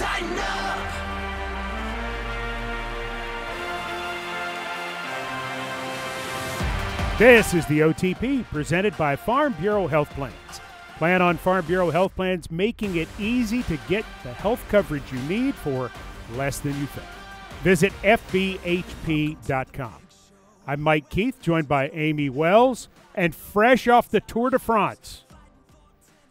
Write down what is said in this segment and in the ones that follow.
Titan Up. This is the OTP presented by Farm Bureau Health Plans. Plan on Farm Bureau Health Plans, making it easy to get the health coverage you need for less than you think. Visit FBHP.com. I'm Mike Keith, joined by Amy Wells, and fresh off the Tour de France,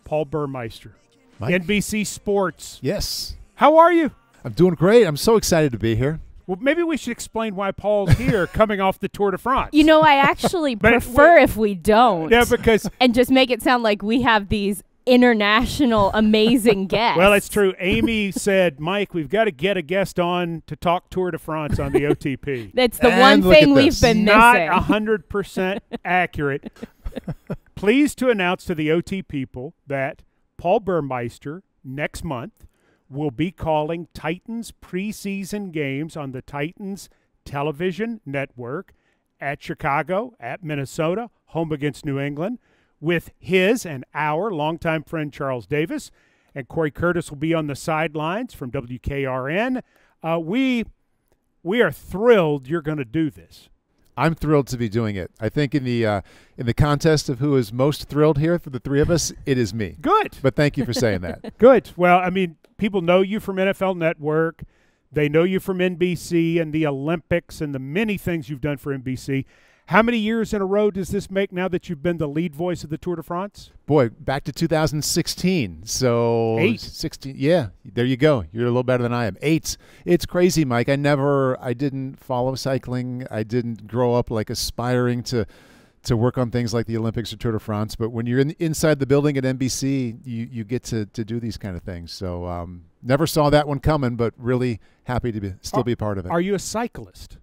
Paul Burmeister, Mike? NBC Sports. Yes. How are you? I'm doing great. I'm so excited to be here. Well, maybe we should explain why Paul's here coming off the Tour de France. You know, I actually prefer if we don't. yeah, because and just make it sound like we have these international amazing guests. Well, it's true. Amy said, Mike, we've got to get a guest on to talk Tour de France on the OTP. That's the And one thing we've this. been Not missing. a hundred percent accurate. Pleased to announce to the OT people that Paul Burmeister next month will be calling Titans preseason games on the Titans television network at Chicago, at Minnesota, home against New England, with his and our longtime friend Charles Davis. And Corey Curtis will be on the sidelines from WKRN. Uh, we we are thrilled you're going to do this. I'm thrilled to be doing it. I think in the uh, in the contest of who is most thrilled here for the three of us, it is me. Good. But thank you for saying that. Good. Well, I mean, people know you from NFL Network. They know you from NBC and the Olympics and the many things you've done for NBC. How many years in a row does this make now that you've been the lead voice of the Tour de France? Boy, back to 2016. So Eight. 16. Yeah, there you go. You're a little better than I am. Eight. It's crazy, Mike. I never. I didn't follow cycling. I didn't grow up like aspiring to to work on things like the Olympics or Tour de France. But when you're in, inside the building at NBC, you you get to to do these kind of things. So um, never saw that one coming, but really happy to be still Are- be part of it. Are you a cyclist?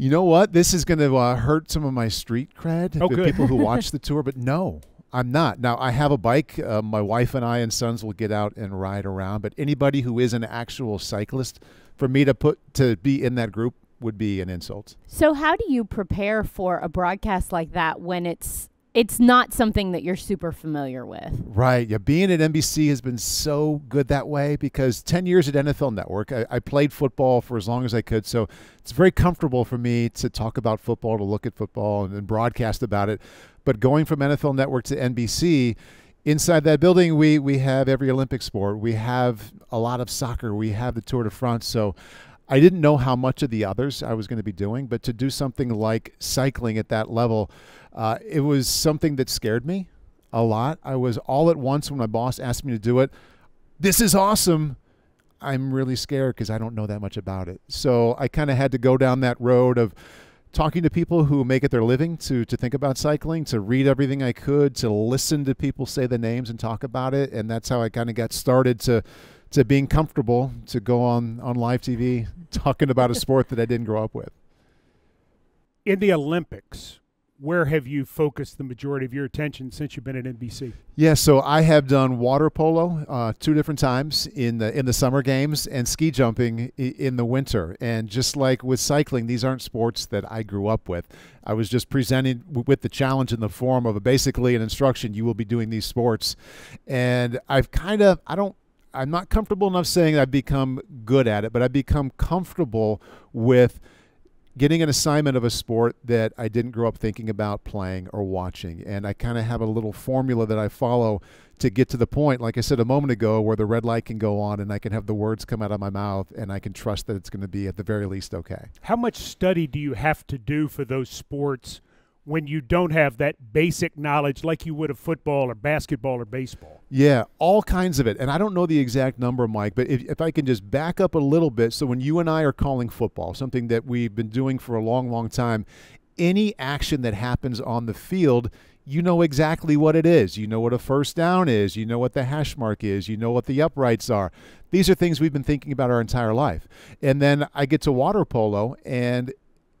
You know what? This is going to uh, hurt some of my street cred, Oh, the good. people who watch the tour, but no, I'm not. Now, I have a bike. Uh, my wife and I and sons will get out and ride around, but anybody who is an actual cyclist, for me to put to be in that group would be an insult. so, how do you prepare for a broadcast like that when it's it's not something that you're super familiar with? Right. Yeah. Being at NBC has been so good that way because 10 years at NFL Network, I, I played football for as long as I could. So it's very comfortable for me to talk about football, to look at football, and then broadcast about it. But going from NFL Network to NBC, inside that building, we, we have every Olympic sport. We have a lot of soccer. We have the Tour de France. So I didn't know how much of the others I was going to be doing, but to do something like cycling at that level, uh, it was something that scared me a lot. I was all at once when my boss asked me to do it. This is awesome. I'm really scared because I don't know that much about it. So I kind of had to go down that road of talking to people who make it their living to to think about cycling, to read everything I could, to listen to people say the names and talk about it, and that's how I kind of got started to to being comfortable to go on on live TV talking about a sport that I didn't grow up with. In the Olympics, where have you focused the majority of your attention since you've been at NBC? Yeah, so I have done water polo uh, two different times in the in the summer games and ski jumping in the winter. And just like with cycling, these aren't sports that I grew up with. I was just presented with the challenge in the form of a, basically an instruction. You will be doing these sports, and I've kind of I don't. I'm not comfortable enough saying I've become good at it, but I've become comfortable with getting an assignment of a sport that I didn't grow up thinking about playing or watching. And I kind of have a little formula that I follow to get to the point, like I said a moment ago, where the red light can go on and I can have the words come out of my mouth and I can trust that it's going to be at the very least okay. How much study do you have to do for those sports when you don't have that basic knowledge like you would of football or basketball or baseball? Yeah, all kinds of it. And I don't know the exact number, Mike, but if, if I can just back up a little bit. So, when you and I are calling football, something that we've been doing for a long, long time, any action that happens on the field, you know exactly what it is. You know what a first down is. You know what the hash mark is. You know what the uprights are. These are things we've been thinking about our entire life. And then I get to water polo, and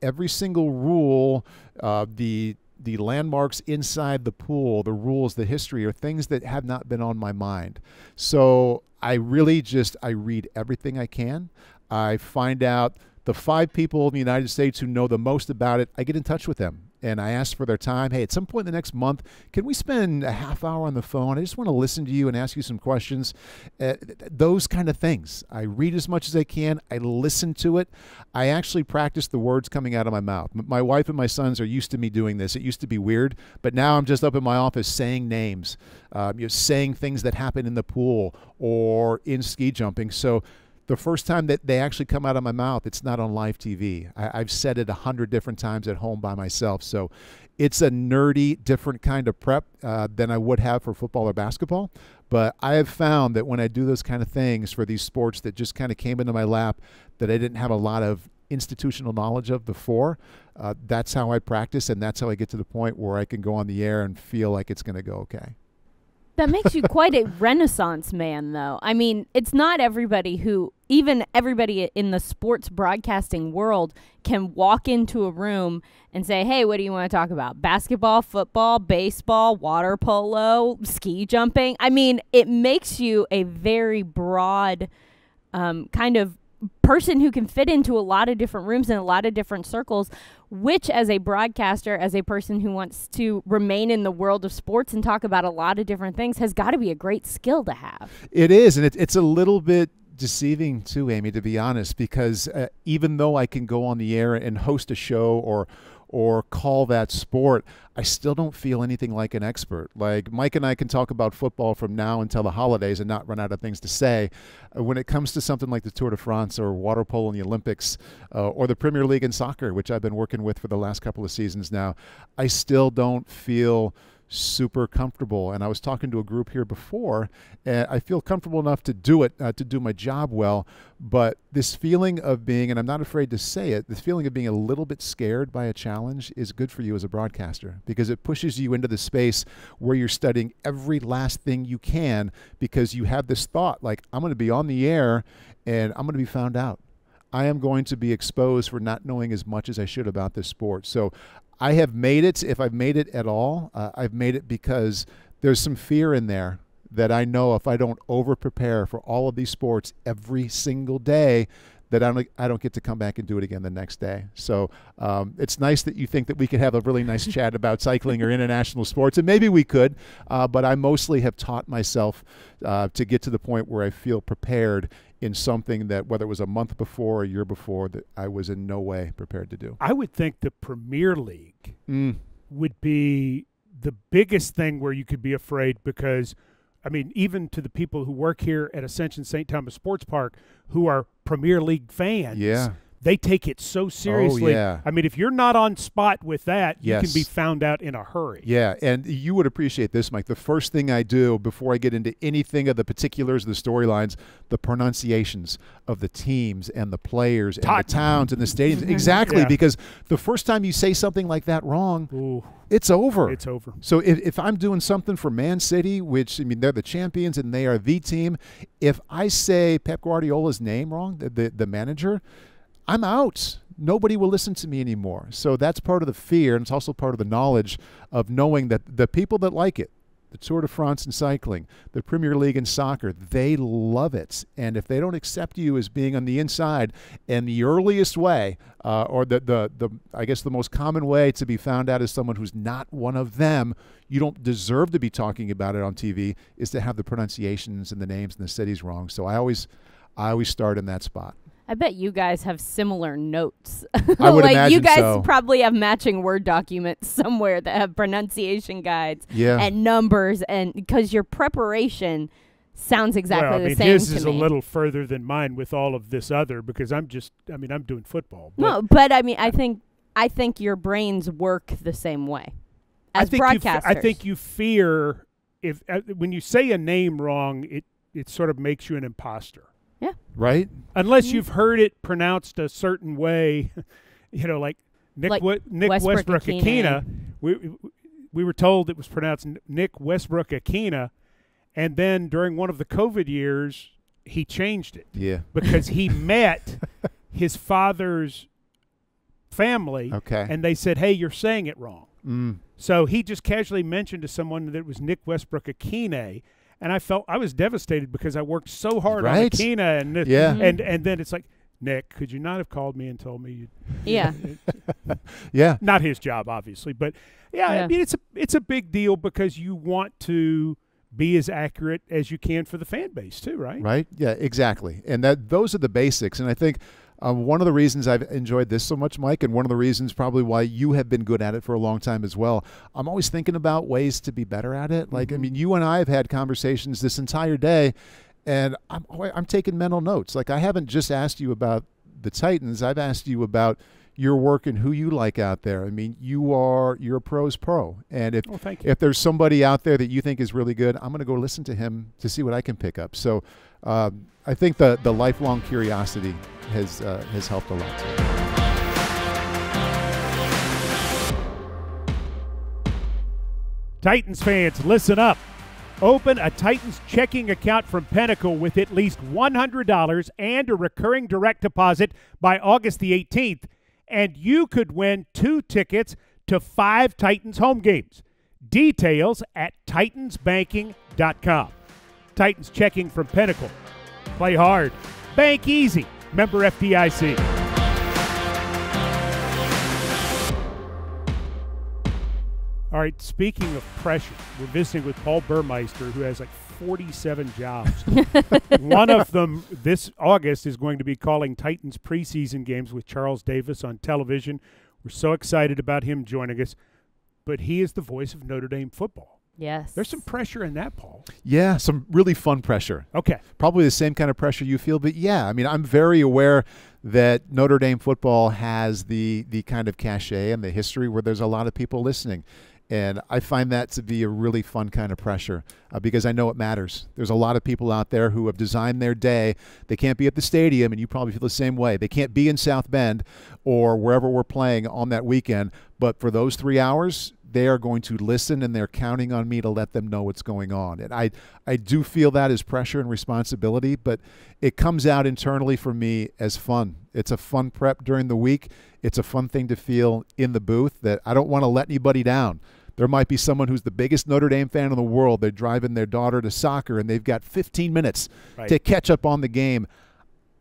every single rule, uh, the the landmarks inside the pool, the rules, the history are things that have not been on my mind. So I really just I read everything I can. I find out the five people in the United States who know the most about it. I get in touch with them and I ask for their time. Hey, at some point in the next month, can we spend a half hour on the phone? I just want to listen to you and ask you some questions. Uh, those kind of things. I read as much as I can. I listen to it. I actually practice the words coming out of my mouth. My wife and my sons are used to me doing this. It used to be weird, but now I'm just up in my office saying names, um, you know, saying things that happen in the pool or in ski jumping. So the first time that they actually come out of my mouth, it's not on live TV. I, have said it a hundred different times at home by myself. So it's a nerdy, different kind of prep uh, than I would have for football or basketball. But I have found that when I do those kind of things for these sports that just kind of came into my lap that I didn't have a lot of institutional knowledge of before, uh, that's how I practice, and that's how I get to the point where I can go on the air and feel like it's going to go okay. That makes you quite a renaissance man, though. I mean, it's not everybody who, even everybody in the sports broadcasting world, can walk into a room and say, Hey, what do you want to talk about? Basketball, football, baseball, water polo, ski jumping. I mean, it makes you a very broad um, kind of person who can fit into a lot of different rooms and a lot of different circles which as a broadcaster as a person who wants to remain in the world of sports and talk about a lot of different things has got to be a great skill to have. It is and it, it's a little bit deceiving too amy to be honest because uh, even though i can go on the air and host a show or or call that sport, I still don't feel anything like an expert. Like Mike and I can talk about football from now until the holidays and not run out of things to say. Uh, when it comes to something like the Tour de France or water polo in the Olympics uh, or the Premier League in soccer, which I've been working with for the last couple of seasons now, I still don't feel super comfortable. And I was talking to a group here before, and I feel comfortable enough to do it, uh, to do my job well. But this feeling of being, and I'm not afraid to say it, this feeling of being a little bit scared by a challenge is good for you as a broadcaster because it pushes you into the space where you're studying every last thing you can because you have this thought like, I'm going to be on the air and I'm going to be found out. I am going to be exposed for not knowing as much as I should about this sport. So I have made it, if I've made it at all, uh, I've made it because there's some fear in there that I know if I don't over prepare for all of these sports every single day, that I don't, I don't get to come back and do it again the next day. So um, it's nice that you think that we could have a really nice chat about cycling or international sports, and maybe we could, uh, but I mostly have taught myself uh, to get to the point where I feel prepared in something that whether it was a month before or a year before that I was in no way prepared to do. I would think the Premier League mm. would be the biggest thing where you could be afraid because I mean even to the people who work here at Ascension St. Thomas Sports Park who are Premier League fans. Yeah they take it so oh, seriously. Oh, yeah. I mean, if you're not on spot with that, yes. you can be found out in a hurry. Yeah, and you would appreciate this, Mike. The first thing I do before I get into anything of the particulars of the storylines, the pronunciations of the teams and the players and the towns and the stadiums. exactly, yeah. because the first time you say something like that wrong, Ooh, it's over. It's over. So if, if I'm doing something for Man City, which I mean they're the champions and they are the team, if I say Pep Guardiola's name wrong, the, the, the manager – I'm out. Nobody will listen to me anymore. So that's part of the fear, and it's also part of the knowledge of knowing that the people that like it, the Tour de France in cycling, the Premier League in soccer, they love it. And if they don't accept you as being on the inside, and the earliest way, uh, or the, the, the, I guess the most common way to be found out as someone who's not one of them, you don't deserve to be talking about it on TV, is to have the pronunciations and the names and the cities wrong. So I always, I always start in that spot. I bet you guys have similar notes. I would like imagine you guys so. probably have matching word documents somewhere that have pronunciation guides yeah. and numbers and because your preparation sounds exactly well, I the mean, same his to is me. a little further than mine with all of this other because I'm just I mean I'm doing football. But no, but I mean I think I think your brains work the same way as I think broadcasters. f- I think you fear if uh, when you say a name wrong, it it sort of makes you an imposter. Yeah. Right? Unless you've heard it pronounced a certain way, you know, like Nick Like we- Nick Westbrook Westbrook Ikhine. Ikhine. We we were told it was pronounced Nick Westbrook Ikhine, and then during one of the COVID years, he changed it Yeah. because he met his father's family, Okay. and they said, "Hey, you're saying it wrong." mm. So he just casually mentioned to someone that it was Nick Westbrook Ikhine, and I felt I was devastated because I worked so hard Right. on Ikhine, and Yeah. Mhm. and and then it's like Nick, could you not have called me and told me? You'd, Yeah. Yeah. not his job, obviously, but yeah, I mean it's a it's a big deal because you want to be as accurate as you can for the fan base too, right? Right? Yeah, exactly. And that those are the basics. And I think um, one of the reasons I've enjoyed this so much, Mike, and one of the reasons probably why you have been good at it for a long time as well. I'm always thinking about ways to be better at it. Like, I Mhm. mean, you and I have had conversations this entire day, and I'm I'm taking mental notes. Like, I haven't just asked you about the Titans. I've asked you about your work and who you like out there. I mean, you are you're a pro's pro, and if Oh, if there's somebody out there that you think is really good, I'm going to go listen to him to see what I can pick up. So um, I think the the lifelong curiosity has uh, has helped a lot. Titans fans, listen up. Open a Titans checking account from Pinnacle with at least $100 and a recurring direct deposit by August the 18th, and you could win two tickets to five Titans home games. Details at titansbanking.com. Titans checking from Pinnacle. Play hard. Bank easy. Member FDIC. All right, speaking of pressure, we're visiting with Paul Burmeister, who has like 47 jobs. One of them this August is going to be calling Titans preseason games with Charles Davis on television. We're so excited about him joining us, but he is the voice of Notre Dame football. Yes. There's some pressure in that, Paul. Yeah, some really fun pressure. Okay. Probably the same kind of pressure you feel, but yeah, I mean, I'm very aware that Notre Dame football has the the kind of cachet and the history where there's a lot of people listening. And I find that to be a really fun kind of pressure uh, because I know it matters. There's a lot of people out there who have designed their day. They can't be at the stadium, and you probably feel the same way. They can't be in South Bend or wherever we're playing on that weekend. But for those three hours, they are going to listen and they're counting on me to let them know what's going on. And I, I do feel that as pressure and responsibility, but it comes out internally for me as fun. It's a fun prep during the week. It's a fun thing to feel in the booth that I don't want to let anybody down. There might be someone who's the biggest Notre Dame fan in the world. They're driving their daughter to soccer and they've got 15 minutes Right. to catch up on the game.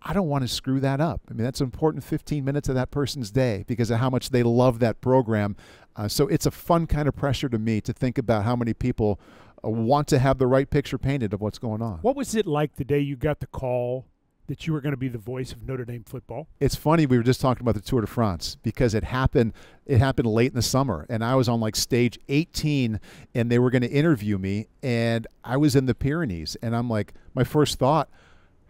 I don't want to screw that up. I mean, that's an important 15 minutes of that person's day because of how much they love that program. Uh, so it's a fun kind of pressure to me to think about how many people uh, want to have the right picture painted of what's going on. What was it like the day you got the call that you were going to be the voice of Notre Dame football? It's funny we were just talking about the Tour de France because it happened it happened late in the summer and I was on like stage 18 and they were going to interview me and I was in the Pyrenees and I'm like my first thought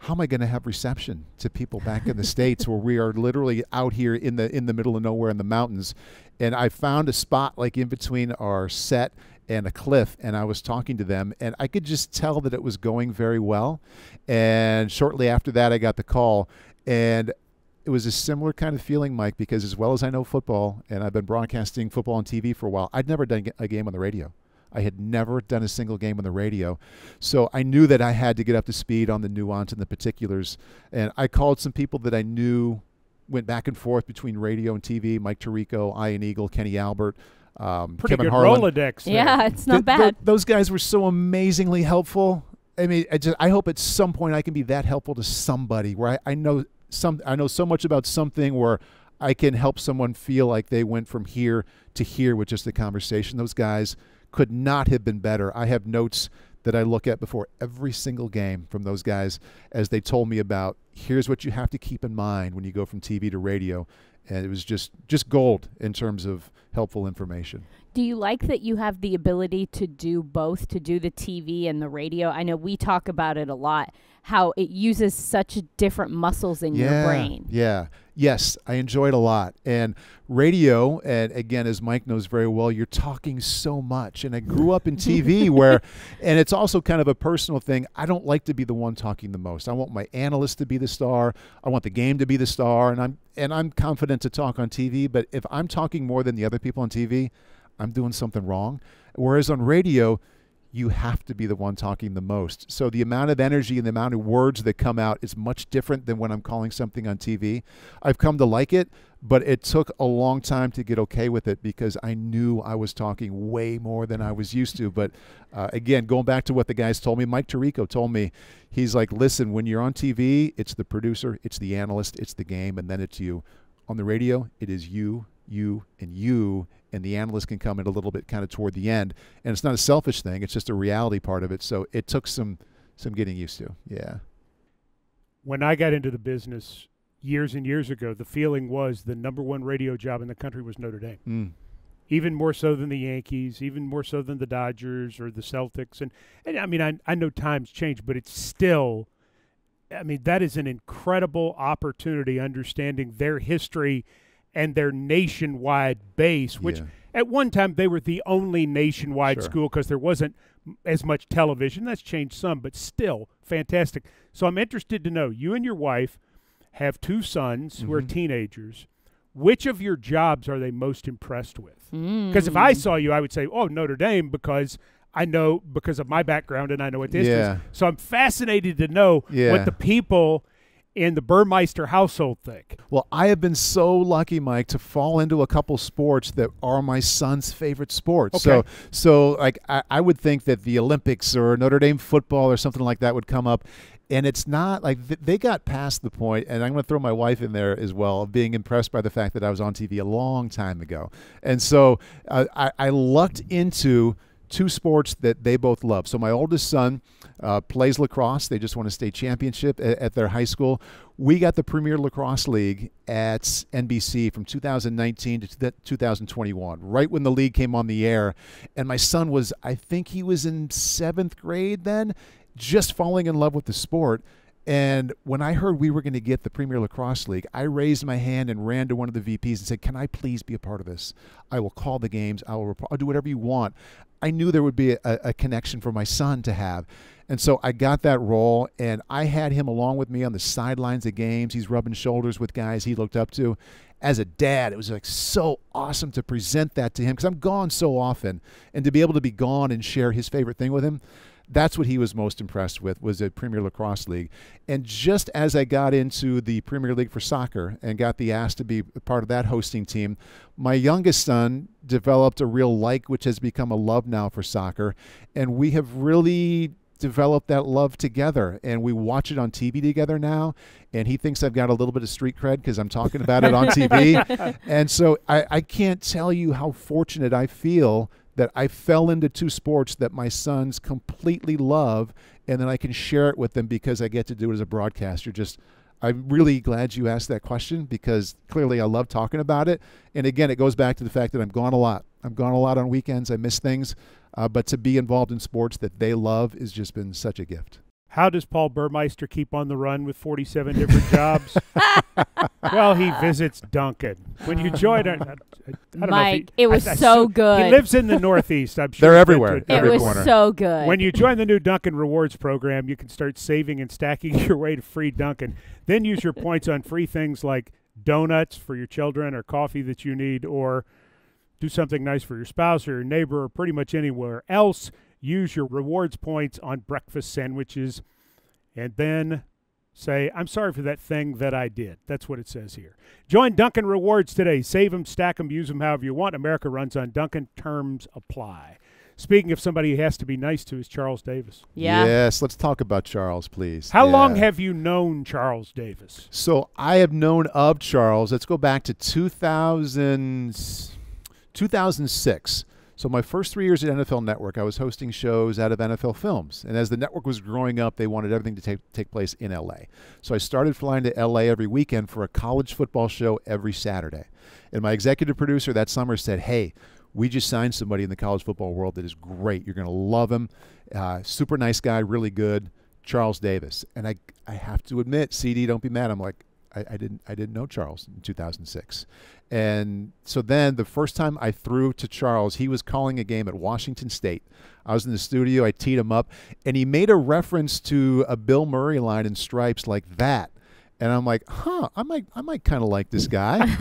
how am I going to have reception to people back in the states where we are literally out here in the in the middle of nowhere in the mountains and I found a spot like in between our set and a cliff and I was talking to them and I could just tell that it was going very well and shortly after that I got the call and it was a similar kind of feeling Mike because as well as I know football and I've been broadcasting football on TV for a while I'd never done a game on the radio I had never done a single game on the radio. So I knew that I had to get up to speed on the nuance and the particulars. And I called some people that I knew went back and forth between radio and TV Mike Tirico, Ian Eagle, Kenny Albert, um, Pretty Kevin good Harlan. Rolodex. there. Yeah, it's not th- bad. those guys were so amazingly helpful. I mean, I just I hope at some point I can be that helpful to somebody where I, I know some I know so much about something where I can help someone feel like they went from here to here with just a conversation. Those guys could not have been better. I have notes that I look at before every single game from those guys as they told me about here's what you have to keep in mind when you go from TV to radio. And it was just just gold in terms of helpful information. Do you like that you have the ability to do both, to do the TV and the radio? I know we talk about it a lot, how it uses such different muscles in your brain. Yeah. Yes, I enjoy it a lot. And radio, and again, as Mike knows very well, you're talking so much. And I grew up in TV where, and it's also kind of a personal thing. I don't like to be the one talking the most. I want my analyst to be the star. I want the game to be the star. And I'm and I'm confident to talk on TV. But if I'm talking more than the other people on TV, I'm doing something wrong. Whereas on radio, you have to be the one talking the most. So the amount of energy and the amount of words that come out is much different than when I'm calling something on TV. I've come to like it, but it took a long time to get okay with it because I knew I was talking way more than I was used to. But uh, again, going back to what the guys told me, Mike Tirico told me, he's like, listen, when you're on TV, it's the producer, it's the analyst, it's the game, and then it's you. On the radio, it is you, you, and you and the analyst can come in a little bit kind of toward the end. And it's not a selfish thing; it's just a reality part of it. So it took some some getting used to. Yeah. When I got into the business years and years ago, the feeling was the number one radio job in the country was Notre Dame. Mm. Even more so than the Yankees, even more so than the Dodgers or the Celtics. And, and I mean, I, I know times change, but it's still, I mean, that is an incredible opportunity understanding their history and their nationwide base, which Yeah. at one time they were the only nationwide Sure. school because there wasn't as much television. That's changed some, but still fantastic. So I'm interested to know you and your wife have two sons who are Mhm. teenagers. Which of your jobs are they most impressed with? Mm. Because if I saw you, I would say, "Oh, Notre Dame," because I know because of my background and I know what this Yeah. is. So I'm fascinated to know Yeah. what the people in the Burmeister household think. Well, I have been so lucky, Mike, to fall into a couple sports that are my son's favorite sports. So, Okay. so so like I, I would think that the Olympics or Notre Dame football or something like that would come up. And it's not like they got past the point, and I'm going to throw my wife in there as well, of being impressed by the fact that I was on TV a long time ago. And so uh, I, I lucked into two sports that they both love. So my oldest son uh, plays lacrosse. They just won a state championship at, at their high school. We got the Premier Lacrosse League at NBC from 2019 to 2021, right when the league came on the air. And my son was, I think he was in seventh grade then, just falling in love with the sport. And when I heard we were going to get the Premier Lacrosse League, I raised my hand and ran to one of the VPs and said, "Can I please be a part of this? I will call the games. I will. I'll do whatever you want." I knew there would be a, a connection for my son to have, and so I got that role, and I had him along with me on the sidelines of games. He's rubbing shoulders with guys he looked up to. As a dad, it was like so awesome to present that to him because I'm gone so often, and to be able to be gone and share his favorite thing with him that's what he was most impressed with was the Premier Lacrosse League. And just as I got into the Premier League for soccer and got the ask to be part of that hosting team, my youngest son developed a real like, which has become a love now for soccer. And we have really developed that love together and we watch it on TV together now and he thinks I've got a little bit of street cred because I'm talking about it on TV and so I, I can't tell you how fortunate I feel that I fell into two sports that my sons completely love, and then I can share it with them because I get to do it as a broadcaster. Just, I'm really glad you asked that question because clearly I love talking about it. And again, it goes back to the fact that I'm gone a lot. I'm gone a lot on weekends. I miss things, uh, but to be involved in sports that they love has just been such a gift. How does Paul Burmeister keep on the run with 47 different jobs? well, he visits Dunkin'. When you join, I, I, I don't know if Mike, he, it was I- I so good. He lives in the Northeast. I'm sure They're everywhere. it every was corner. so good. When you join the new Dunkin' Rewards program, you can start saving and stacking your way to free Dunkin'. Then use your points on free things like donuts for your children or coffee that you need or do something nice for your spouse or your neighbor or pretty much anywhere else. Use your rewards points on breakfast sandwiches and then say, I'm sorry for that thing that I did. That's what it says here. Join Dunkin' Rewards today. Save them, stack them, use them however you want. America runs on Dunkin'. Terms apply. Speaking of somebody who has to be nice to is Charles Davis. yeah. Yes, let's talk about Charles, please. How long have you known Charles Davis? So I have known of Charles. Let's go back to 2000, 2006. So my first three years at NFL Network, I was hosting shows out of NFL Films, and as the network was growing up, they wanted everything to take take place in LA. So I started flying to LA every weekend for a college football show every Saturday. And my executive producer that summer said, "Hey, we just signed somebody in the college football world that is great. You're going to love him. Uh, super nice guy, really good." Charles Davis. And I I have to admit, CD, don't be mad. I'm like, I, I didn't I didn't know Charles in 2006. And so then the first time I threw to Charles, he was calling a game at Washington State. I was in the studio, I teed him up, and he made a reference to a Bill Murray line in Stripes like that. And I'm like, huh, I might, I might kind of like this guy.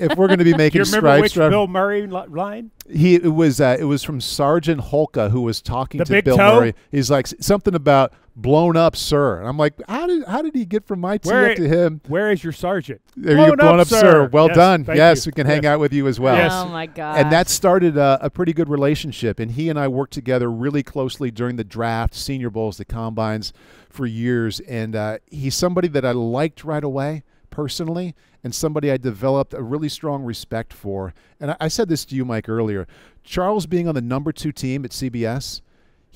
if we're going to be making, Do you remember stripes, which Bill Murray li- line? he it was uh, it was from Sergeant Hulka who was talking The to Bill toe? Murray. He's like something about blown up, sir. And I'm like, how did how did he get from my team Where- up to him? Where is your sergeant? There you go, blown up, sir. Well Yes, done. Yes, you. we can hang out with you as well. Yes. Oh my god. And that started a, a pretty good relationship. And he and I worked together really closely during the draft, senior bowls, the combines for years. And uh, he's somebody that I liked right away personally and somebody I developed a really strong respect for. And I, I said this to you, Mike, earlier. Charles being on the number two team at CBS,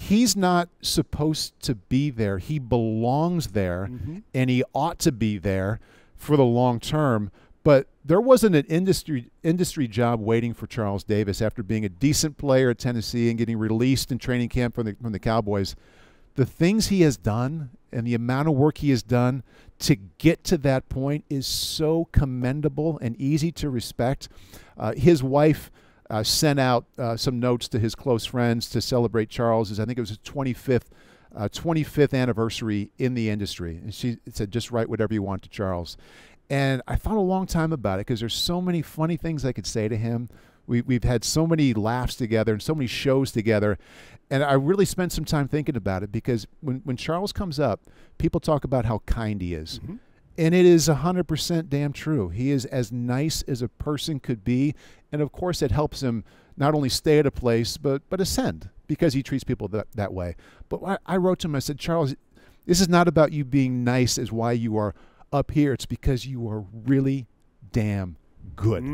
he's not supposed to be there. He belongs there and he ought to be there for the long term. But there wasn't an industry industry job waiting for Charles Davis after being a decent player at Tennessee and getting released in training camp from the from the Cowboys. The things he has done and the amount of work he has done to get to that point is so commendable and easy to respect. Uh, his wife uh, sent out uh, some notes to his close friends to celebrate Charles's. I think it was his 25th uh, 25th anniversary in the industry, and she said, "Just write whatever you want to Charles." And I thought a long time about it because there's so many funny things I could say to him. We, we've had so many laughs together and so many shows together. And I really spent some time thinking about it because when, when Charles comes up, people talk about how kind he is. And it is 100% damn true. He is as nice as a person could be. And of course, it helps him not only stay at a place, but, but ascend because he treats people that, that way. But I, I wrote to him, I said, Charles, this is not about you being nice as why you are up here. It's because you are really damn good.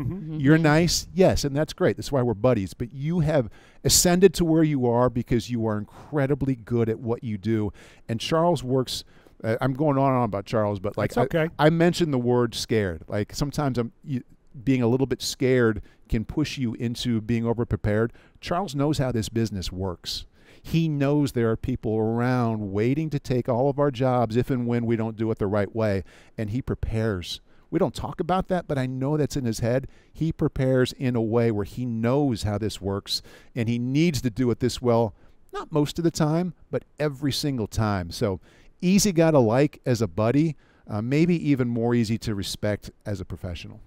You're nice, yes, and that's great. That's why we're buddies. But you have ascended to where you are because you are incredibly good at what you do. And Charles works. Uh, I'm going on and on about Charles, but like okay. I, I mentioned the word scared. Like sometimes I'm you, being a little bit scared can push you into being overprepared. Charles knows how this business works. He knows there are people around waiting to take all of our jobs if and when we don't do it the right way, and he prepares. We don't talk about that, but I know that's in his head. He prepares in a way where he knows how this works, and he needs to do it this well, not most of the time, but every single time. So easy guy to like as a buddy, uh, maybe even more easy to respect as a professional.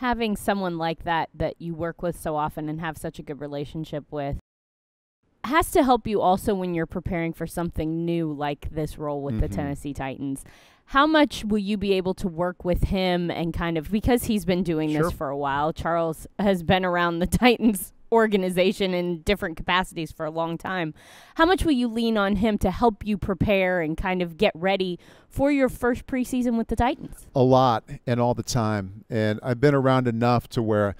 Having someone like that that you work with so often and have such a good relationship with has to help you also when you're preparing for something new like this role with the Mhm. Tennessee Titans. How much will you be able to work with him and kind of because he's been doing Sure. this for a while? Charles has been around the Titans organization in different capacities for a long time. How much will you lean on him to help you prepare and kind of get ready for your first preseason with the Titans? a lot and all the time. And I've been around enough to where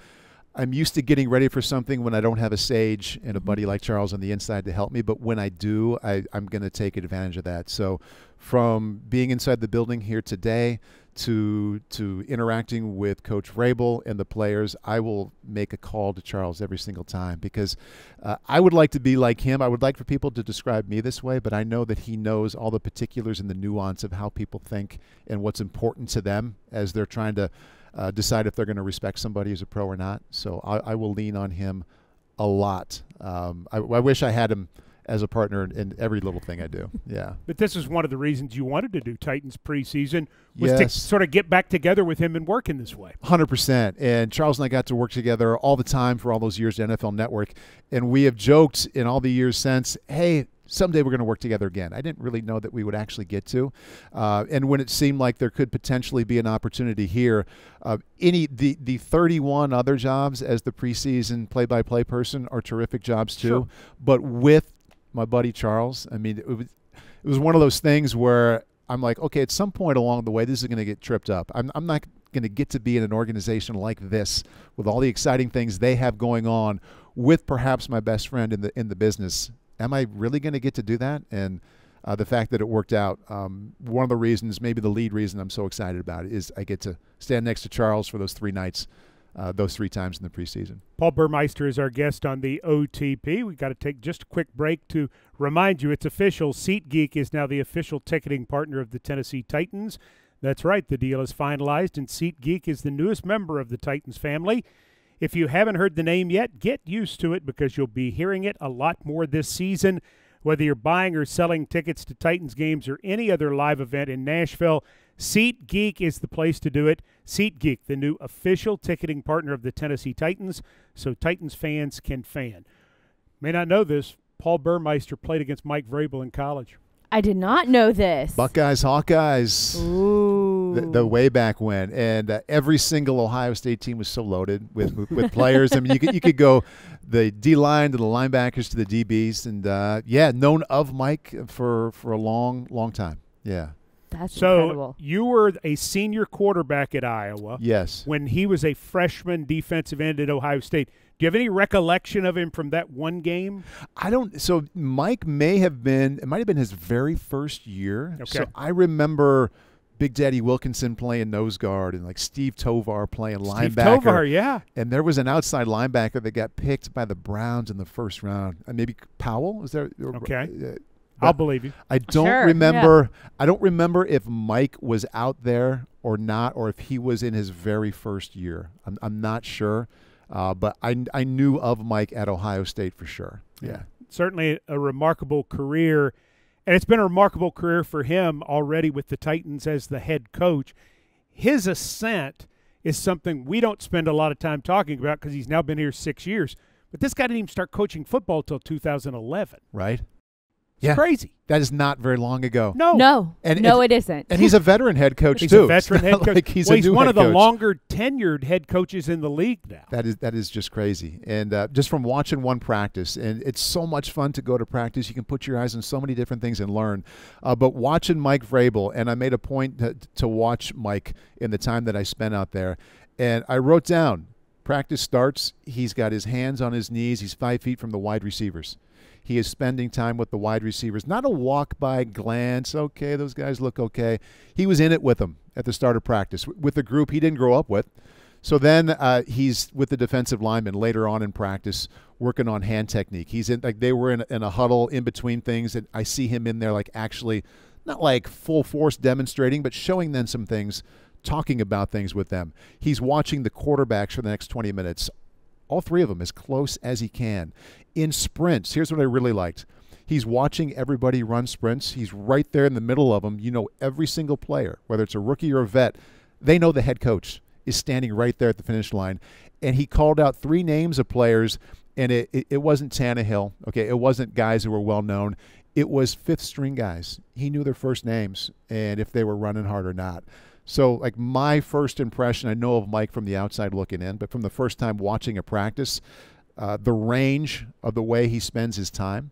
I'm used to getting ready for something when I don't have a sage and a mm-hmm. buddy like Charles on the inside to help me. But when I do, I, I'm going to take advantage of that. So from being inside the building here today to to interacting with Coach Vrabel and the players, I will make a call to Charles every single time because uh, I would like to be like him. I would like for people to describe me this way, but I know that he knows all the particulars and the nuance of how people think and what's important to them as they're trying to uh, decide if they're going to respect somebody as a pro or not. So I, I will lean on him a lot. Um, I, I wish I had him as a partner in, every little thing I do. Yeah. But this is one of the reasons you wanted to do Titans preseason was to sort of get back together with him and work in this way. Hundred percent. And Charles and I got to work together all the time for all those years at NFL Network, and we have joked in all the years since, "Hey, someday we're going to work together again." I didn't really know that we would actually get to, uh, and when it seemed like there could potentially be an opportunity here, uh, any the the 31 other jobs as the preseason play-by-play person are terrific jobs too. Sure. But with my buddy Charles, I mean, it was it was one of those things where I'm like, okay, at some point along the way, this is going to get tripped up. I'm, I'm not going to get to be in an organization like this with all the exciting things they have going on with perhaps my best friend in the in the business. Am I really going to get to do that? And uh, the fact that it worked out, um, one of the reasons, maybe the lead reason I'm so excited about it is I get to stand next to Charles for those three nights, uh, those three times in the preseason. Paul Burmeister is our guest on the OTP. We've got to take just a quick break to remind you it's official. SeatGeek is now the official ticketing partner of the Tennessee Titans. That's right, the deal is finalized, and SeatGeek is the newest member of the Titans family. If you haven't heard the name yet, get used to it because you'll be hearing it a lot more this season. Whether you're buying or selling tickets to Titans games or any other live event in Nashville, SeatGeek is the place to do it. SeatGeek, the new official ticketing partner of the Tennessee Titans, so Titans fans can fan. May not know this, Paul Burmeister played against Mike Vrabel in college. I did not know this. Buckeyes, Hawkeyes. Ooh. The, the way back when, and uh, every single Ohio State team was so loaded with with players. I mean, you could you could go the D line to the linebackers to the DBs, and uh, yeah, known of Mike for for a long long time. Yeah. That's So incredible. you were a senior quarterback at Iowa Yes. when he was a freshman defensive end at Ohio State. Do you have any recollection of him from that one game? I don't. So Mike may have been. It might have been his very first year. Okay. So I remember Big Daddy Wilkinson playing nose guard and like Steve Tovar playing linebacker. Steve linebacker. Tovar, yeah. And there was an outside linebacker that got picked by the Browns in the first round. Uh, maybe Powell was there? Okay. Uh, I'll believe you. I don't Sure, remember. I don't remember if Mike was out there or not, or if he was in his very first year. I'm, I'm not sure, uh, but I I knew of Mike at Ohio State for sure. Yeah. Certainly a remarkable career. And it's been a remarkable career for him already with the Titans as the head coach. His ascent is something we don't spend a lot of time talking about because he's now been here six years. But this guy didn't even start coaching football till 2011. Right. It's Yeah. crazy. That is not very long ago. No. no, And- no, it isn't. And he's a veteran head coach He's too. a veteran head coach. like he's well, a he's new one head of the coach. longer tenured head coaches in the league now. That is that is just crazy, and uh, just from watching one practice, and it's so much fun to go to practice. You can put your eyes on so many different things and learn. Uh, but watching Mike Vrabel, and I made a point to, to watch Mike in the time that I spent out there, and I wrote down practice starts. He's got his hands on his knees. He's five feet from the wide receivers. He is spending time with the wide receivers, not a walk by glance. Okay, those guys look okay. He was in it with them at the start of practice with the group he didn't grow up with. So then uh, he's with the defensive lineman later on in practice, working on hand technique. He's in like they were in, in a huddle in between things, and I see him in there like actually, not like full force demonstrating, but showing them some things, talking about things with them. He's watching the quarterbacks for the next 20 minutes, all three of them as close as he can. In sprints, here's what I really liked. He's watching everybody run sprints. He's right there in the middle of them. You know every single player, whether it's a rookie or a vet, they know the head coach is standing right there at the finish line. And he called out three names of players, and it, it, it wasn't Tannehill. Okay, it wasn't guys who were well known. It was fifth string guys. He knew their first names and if they were running hard or not. So, like my first impression, I know of Mike from the outside looking in, but from the first time watching a practice, uh, the range of the way he spends his time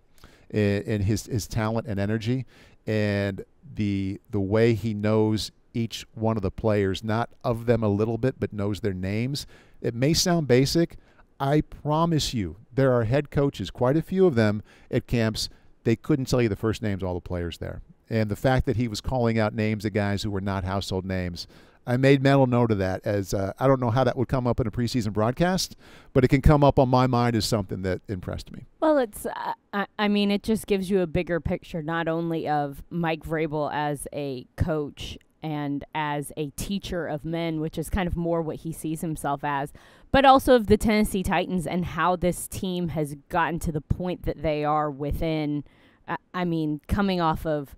and, and his his talent and energy, and the the way he knows each one of the players, not of them a little bit, but knows their names. It may sound basic. I promise you, there are head coaches, quite a few of them at camps. They couldn't tell you the first names of all the players there. And the fact that he was calling out names of guys who were not household names, I made mental note of that. As uh, I don't know how that would come up in a preseason broadcast, but it can come up on my mind as something that impressed me. Well, it's. Uh, I, I mean, it just gives you a bigger picture, not only of Mike Vrabel as a coach and as a teacher of men, which is kind of more what he sees himself as, but also of the Tennessee Titans and how this team has gotten to the point that they are within. Uh, I mean, coming off of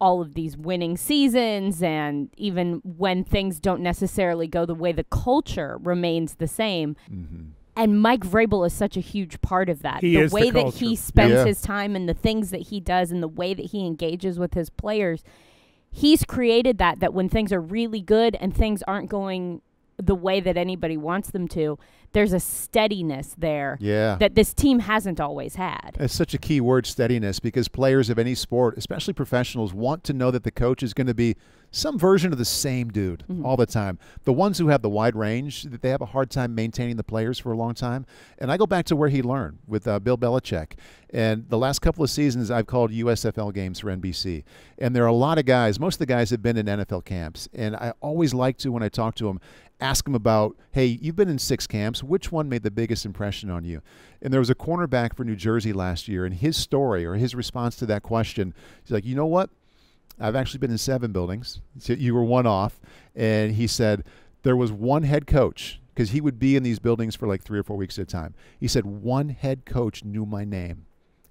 all of these winning seasons and even when things don't necessarily go the way the culture remains the same Mm-hmm. and Mike Vrabel is such a huge part of that. He the is the way that he spends Yeah. his time and the things that he does and the way that he engages with his players, he's created that that when things are really good and things aren't going the way that anybody wants them to, there's a steadiness there Yeah. that this team hasn't always had. It's such a key word, steadiness, because players of any sport, especially professionals, want to know that the coach is going to be some version of the same dude Mhm. all the time. The ones who have the wide range, that they have a hard time maintaining the players for a long time. And I go back to where he learned with uh, Bill Belichick. And the last couple of seasons, I've called USFL games for NBC. And there are a lot of guys, most of the guys have been in NFL camps. And I always like to, when I talk to them, ask them about, hey, you've been in six camps. Which one made the biggest impression on you? And there was a cornerback for New Jersey last year, and his story or his response to that question, he's like, you know what? I've actually been in seven buildings. So you were one off. And he said, there was one head coach, because he would be in these buildings for like three or four weeks at a time. He said, one head coach knew my name.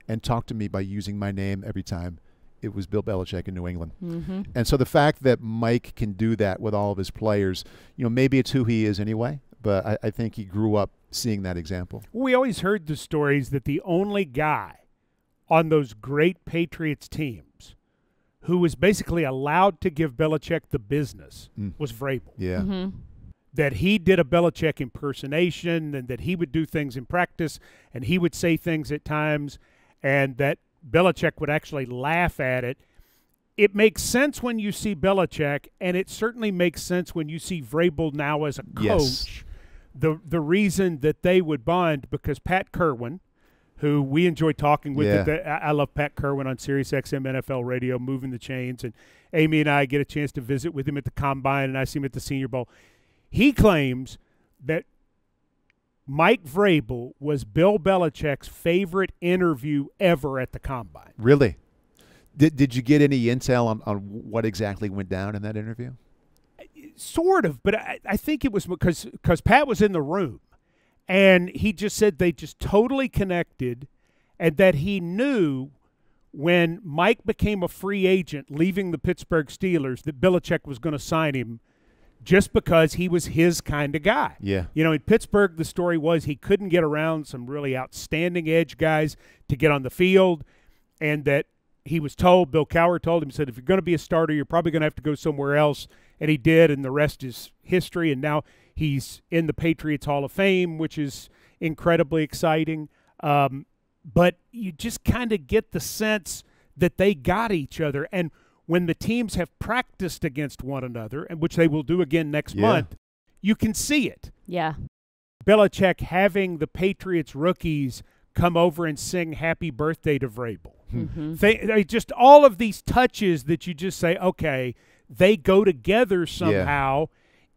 and talked to me by using my name every time, it was Bill Belichick in New England. Mm-hmm. And so the fact that Mike can do that with all of his players, you know, maybe it's who he is anyway, but I, I think he grew up seeing that example. We always heard the stories that the only guy on those great Patriots teams who was basically allowed to give Belichick the business Mm. was Vrabel. Yeah. Mm-hmm. That he did a Belichick impersonation and that he would do things in practice and he would say things at times and that Belichick would actually laugh at it. It makes sense when you see Belichick, and it certainly makes sense when you see Vrabel now as a coach. Yes. The the reason that they would bond because Pat Kirwan, who we enjoy talking with, Yeah. I I love Pat Kirwan on Sirius XM NFL Radio, moving the chains, and Amy and I get a chance to visit with him at the combine, and I see him at the Senior Bowl. He claims that Mike Vrabel was Bill Belichick's favorite interview ever at the combine. Really? Did, did you get any intel on, on what exactly went down in that interview? Uh, sort of, but I, I think it was because because Pat was in the room, and he just said they just totally connected, and that he knew when Mike became a free agent, leaving the Pittsburgh Steelers, that Belichick was going to sign him, just because he was his kind of guy. Yeah. You know, in Pittsburgh, the story was he couldn't get around some really outstanding edge guys to get on the field, and that he was told, Bill Cowher told him, said, if you're going to be a starter, you're probably going to have to go somewhere else. And he did, and the rest is history. And now he's in the Patriots Hall of Fame, which is incredibly exciting. Um, but you just kind of get the sense that they got each other. And when the teams have practiced against one another, and which they will do again next Yeah. month, you can see it. Yeah. Belichick having the Patriots rookies come over and sing happy birthday to Vrabel. Mm-hmm. They, they just all of these touches that you just say, okay, they go together somehow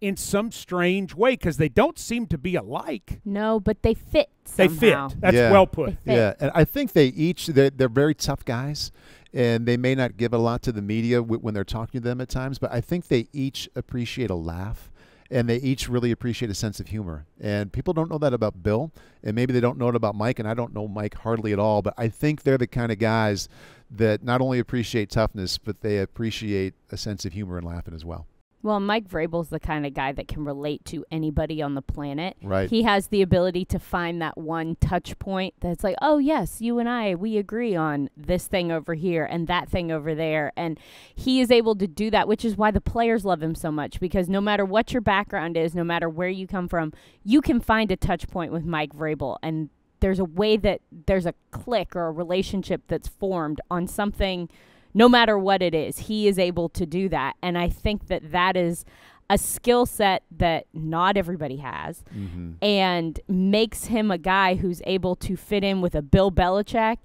in some strange way because they don't seem to be alike. No, but they fit. Somehow. They fit. That's Yeah. well put. Yeah, and I think they each they're, they're very tough guys, and they may not give a lot to the media w- when they're talking to them at times. But I think they each appreciate a laugh, and they each really appreciate a sense of humor. And people don't know that about Bill, and maybe they don't know it about Mike. And I don't know Mike hardly at all, but I think they're the kind of guys that not only appreciate toughness, but they appreciate a sense of humor and laughing as well. Well, Mike Vrabel's the kind of guy that can relate to anybody on the planet. Right. He has the ability to find that one touch point that's like, oh, yes, you and I, we agree on this thing over here and that thing over there. And he is able to do that, which is why the players love him so much because no matter what your background is, no matter where you come from, you can find a touch point with Mike Vrabel. And there's a way that there's a click or a relationship that's formed on something no matter what it is he is able to do that and i think that that is a skill set that not everybody has Mm-hmm. and makes him a guy who's able to fit in with a bill belichick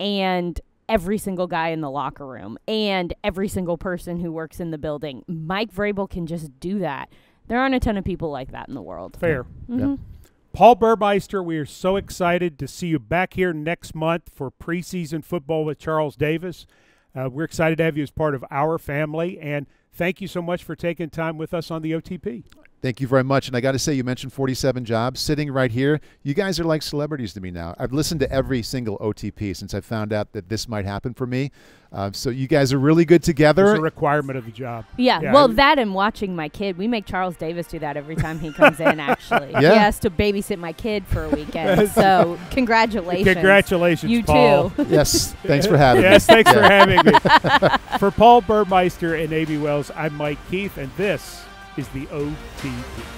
and every single guy in the locker room and every single person who works in the building mike vrabel can just do that there aren't a ton of people like that in the world Fair. Mhm. Paul Burmeister, we are so excited to see you back here next month for preseason football with Charles Davis. Uh, we're excited to have you as part of our family, and thank you so much for taking time with us on the OTP. Thank you very much. And I got to say, you mentioned 47 jobs sitting right here. You guys are like celebrities to me now. I've listened to every single OTP since I found out that this might happen for me. Uh, so you guys are really good together. It's together. a requirement of the job. Yeah, Yeah, well, that and watching my kid. We make Charles Davis do that every time he comes in, actually. Yeah. He has to babysit my kid for a weekend. so, congratulations. Congratulations, You Paul. too. yes. Thanks for having Yes, me. Yes. Thanks for having me. for Paul Burmeister and Amy Wells, I'm Mike Keith, and this is the. Welcome